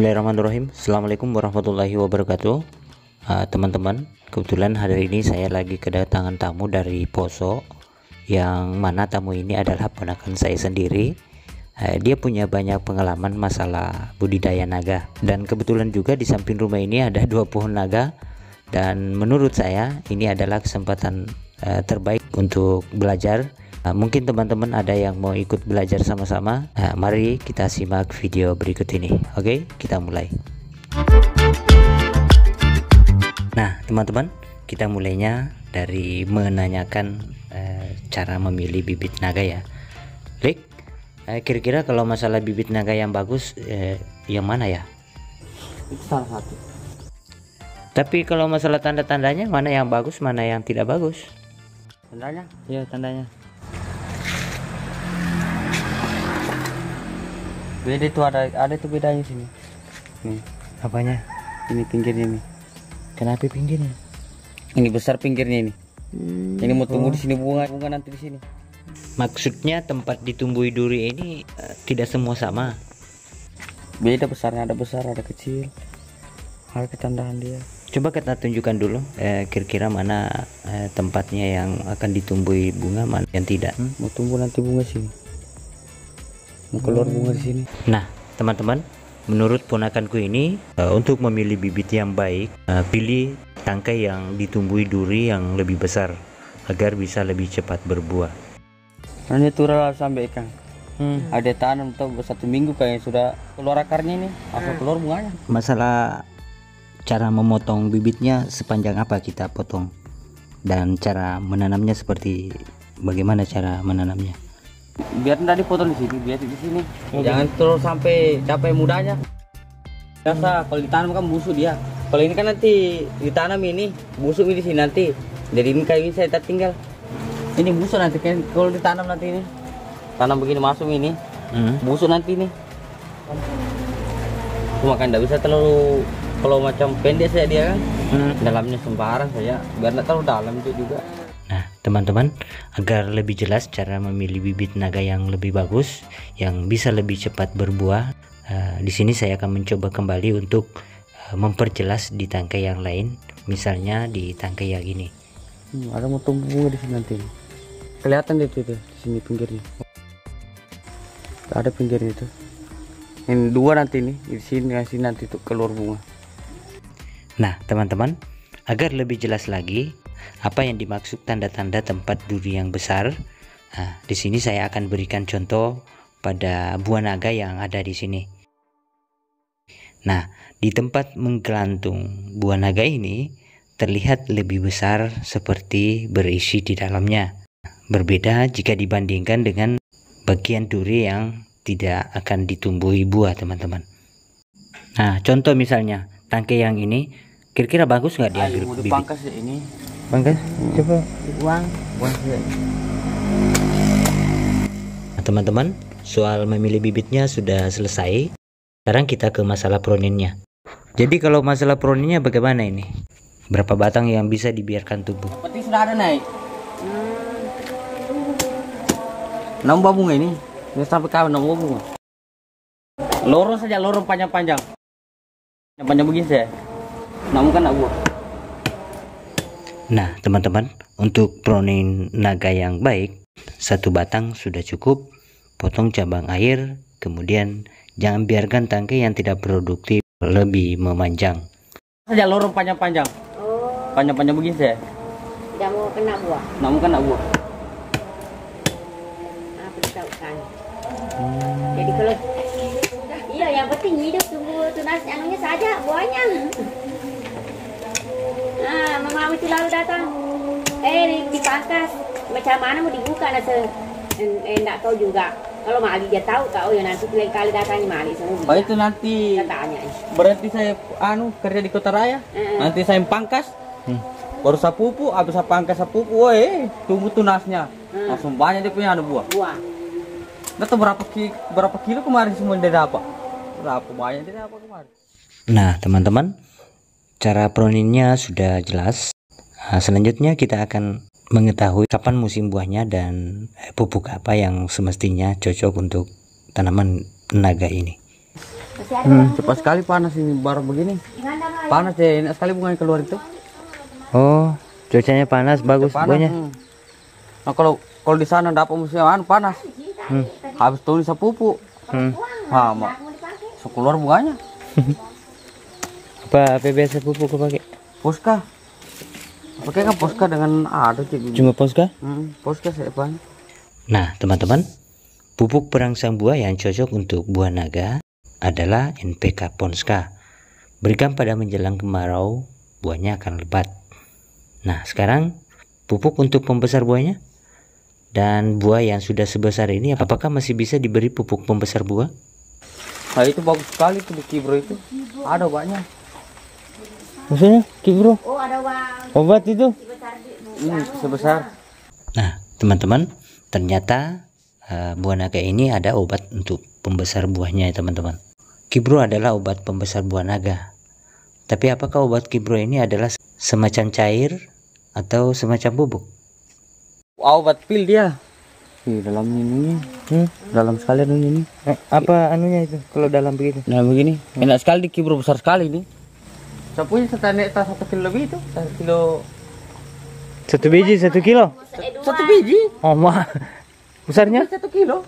Bismillahirrahmanirrahim. Assalamualaikum warahmatullahi wabarakatuh. Uh, Teman-teman Kebetulan hari ini saya lagi kedatangan tamu dari Poso Yang mana tamu ini adalah ponakan saya sendiri. Uh, Dia punya banyak pengalaman masalah budidaya naga. Dan kebetulan juga di samping rumah ini ada dua pohon naga. Dan menurut saya ini adalah kesempatan uh, terbaik untuk belajar Nah, mungkin teman-teman ada yang mau ikut belajar sama-sama. Nah, mari kita simak video berikut ini. Oke, kita mulai. Nah, teman-teman, kita mulainya dari menanyakan eh, cara memilih bibit naga ya. Rick, eh, kira-kira kalau masalah bibit naga yang bagus, eh, yang mana ya? salah satu Tapi kalau masalah tanda-tandanya, mana yang bagus, mana yang tidak bagus? tandanya Ya, tandanya. Beda itu ada ada itu bedanya sini. Nih. Apanya? ini pinggirnya nih. Kenapa pinggirnya? ini besar pinggirnya ini. Ini mau tumbuh di sini bunga bunga nanti di sini. Maksudnya tempat ditumbuhi duri ini eh, tidak semua sama. beda besarnya ada besar ada kecil. Hal ketandahan dia. Coba kita tunjukkan dulu eh, kira-kira mana eh, tempatnya yang akan ditumbuhi bunga, mana yang tidak. Hmm, mau tumbuh nanti bunga sini mau keluar bunga di sini. Nah, teman-teman, menurut ponakanku ini eh, untuk memilih bibit yang baik, eh, pilih tangkai yang ditumbuhi duri yang lebih besar agar bisa lebih cepat berbuah. Itu udah sampai ikan ada tanam tuh satu minggu kayak sudah keluar akarnya ini. Asal keluar bunganya. Masalah cara memotong bibitnya sepanjang apa kita potong? Dan cara menanamnya seperti bagaimana cara menanamnya? Biar tidak dipotong di sini biar di sini. Jangan terus sampai capai mudanya. Biasa kalau ditanam kan busuk dia. Kalau ini kan nanti ditanam ini busuk di sini nanti. Jadi ini kayak ini saya tinggal. Ini busuk nanti kan kalau ditanam nanti ini. Tanam begini masuk ini. Hmm. busuk nanti ini. Cuma kan tidak bisa terlalu kalau macam pendek saja dia kan. Hmm. dalamnya sembarang saja. Biar tidak terlalu dalam itu juga teman-teman, agar lebih jelas cara memilih bibit naga yang lebih bagus, yang bisa lebih cepat berbuah, eh, di sini saya akan mencoba kembali untuk eh, memperjelas di tangkai yang lain, misalnya di tangkai yang ini. Hmm, ada mau tumbuh bunga di sini nanti. Kelihatan itu, tuh, di sini pinggirnya. Ada pinggirnya itu. Ini dua nanti nih, di sini di sini nanti tuh keluar bunga. Nah, teman-teman, agar lebih jelas lagi apa yang dimaksud tanda-tanda tempat duri yang besar, nah, di sini saya akan berikan contoh pada buah naga yang ada di sini. Nah, di tempat menggelantung buah naga ini terlihat lebih besar seperti berisi di dalamnya. Berbeda jika dibandingkan dengan bagian duri yang tidak akan ditumbuhi buah, teman-teman. Nah, contoh misalnya tangkai yang ini, kira-kira bagus nggak diambil mau bibit? dipangkas ya ini. Pangkas, coba. Uang, uang ya. Nah, teman-teman, soal memilih bibitnya sudah selesai. Sekarang kita ke masalah proninnya. Jadi kalau masalah proninnya bagaimana ini? Berapa batang yang bisa dibiarkan tumbuh? Berarti sudah ada naik. Enam buah bunga ini. Ini sampai kapan enam buah bunga? Lorong saja, lorong panjang-panjang. Yang panjang begini saya. Namun kan enggak buah. Nah, teman-teman, untuk pronin naga yang baik, satu batang sudah cukup. Potong cabang air, kemudian jangan biarkan tangkai yang tidak produktif lebih memanjang. Saja lorong panjang-panjang. Oh, Panjang-panjang begini saya. tidak mau kena buah. Namun kan enggak buah. Apa tahukan? Jadi kalau iya yang penting hidup tunggu tunas anunya saja buahnya. Ah, mama itu lalu datang. Eh, di- dipangkas. Macam mana mau dibuka nah se eh, enggak tahu juga. Kalau Mali dia tahu tahu ya nanti lain kali datangnya Mali semua. Oh itu nanti Kita tanya. berarti saya anu kerja di kota raya. Eh, Nanti saya pangkas. Baru sapupu, habis saya pangkas sapupu, woi, tunggu tunasnya. Hmm. Langsung banyak dia punya anu buah. buah. Nah, berapa kilo, berapa kilo kemarin semua dia dapat? Berapa banyak dia dapat kemarin? Nah, teman-teman, cara proninnya sudah jelas. Nah, selanjutnya kita akan mengetahui kapan musim buahnya dan eh, pupuk apa yang semestinya cocok untuk tanaman naga ini. Hmm, cepat sekali panas ini baru begini. Panas ya, enak sekali bunganya keluar itu. Oh, cuacanya panas, bagus Panas. buahnya. hmm. Nah kalau kalau di sana dapat musim panas. Hmm. Habis tuh bisa pupuk. Hmm. So, keluar bunganya. Apa apa biasa pupuk kau pakai? Poska. Pakai kan poska dengan ada cik. Cuma poska? Hmm, poska saya banyak. Nah, teman-teman, pupuk perangsang buah yang cocok untuk buah naga adalah NPK Ponska. Berikan pada menjelang kemarau, buahnya akan lebat. Nah, sekarang pupuk untuk pembesar buahnya dan buah yang sudah sebesar ini apakah masih bisa diberi pupuk pembesar buah? Nah itu bagus sekali tuh di kibro itu. Ada banyak. Maksudnya, Kibro, Oh, ada uang obat itu? di Hmm, sebesar. Nah, teman-teman, ternyata eh, buah naga ini ada obat untuk pembesar buahnya ya teman-teman. Kibro adalah obat pembesar buah naga. Tapi apakah obat kibro ini adalah semacam cair atau semacam bubuk? Obat pil dia. Di dalam ini. Hmm? Dalam sekali ini. Apa anunya itu kalau dalam begitu? Nah begini. Enak sekali kibro besar sekali ini. Saya punya setane tas satu kilo lebih itu. Satu kilo. Satu biji satu kilo? Satu biji. Oh mah, besarnya? Satu kilo.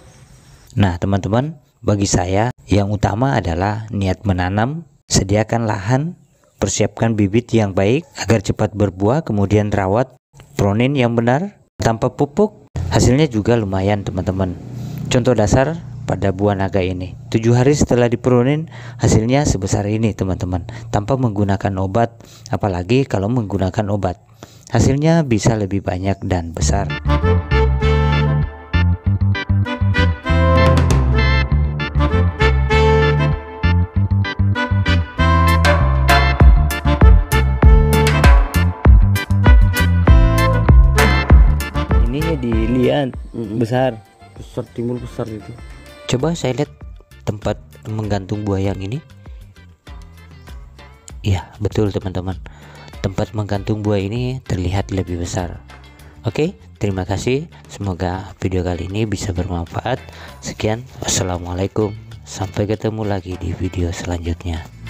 Nah teman-teman, bagi saya yang utama adalah niat menanam, sediakan lahan, persiapkan bibit yang baik agar cepat berbuah, kemudian rawat, pronin yang benar, tanpa pupuk, hasilnya juga lumayan teman-teman. Contoh dasar pada buah naga ini, tujuh hari setelah diperunin hasilnya sebesar ini teman-teman, tanpa menggunakan obat, apalagi kalau menggunakan obat. Hasilnya bisa lebih banyak dan besar. Ini dilihat besar. Besar timbul besar itu. Coba saya lihat tempat menggantung buah yang ini. Iya, betul teman-teman. Tempat menggantung buah ini terlihat lebih besar. Oke, terima kasih. Semoga video kali ini bisa bermanfaat. Sekian, wassalamualaikum. Sampai ketemu lagi di video selanjutnya.